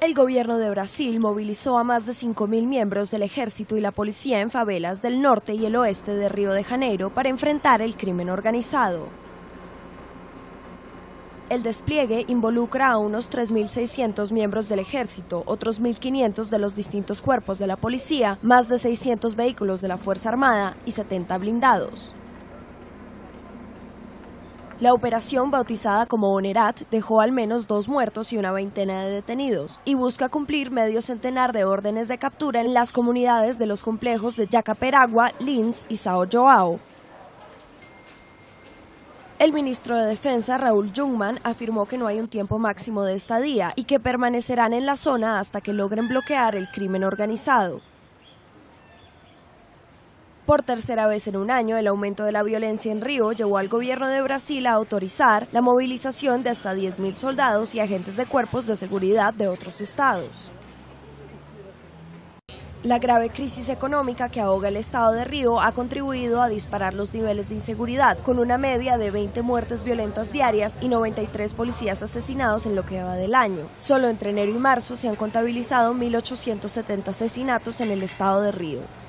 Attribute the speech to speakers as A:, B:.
A: El gobierno de Brasil movilizó a más de 5.000 miembros del ejército y la policía en favelas del norte y el oeste de Río de Janeiro para enfrentar el crimen organizado. El despliegue involucra a unos 3.600 miembros del ejército, otros 1.500 de los distintos cuerpos de la policía, más de 600 vehículos de la Fuerza Armada y 70 blindados. La operación, bautizada como Onerat, dejó al menos dos muertos y una veintena de detenidos y busca cumplir medio centenar de órdenes de captura en las comunidades de los complejos de Yacaperagua, Linz y Sao Joao. El ministro de Defensa, Raúl Jungmann, afirmó que no hay un tiempo máximo de estadía y que permanecerán en la zona hasta que logren bloquear el crimen organizado. Por tercera vez en un año, el aumento de la violencia en Río llevó al gobierno de Brasil a autorizar la movilización de hasta 10.000 soldados y agentes de cuerpos de seguridad de otros estados. La grave crisis económica que ahoga el estado de Río ha contribuido a disparar los niveles de inseguridad, con una media de 20 muertes violentas diarias y 93 policías asesinados en lo que va del año. Solo entre enero y marzo se han contabilizado 1.870 asesinatos en el estado de Río.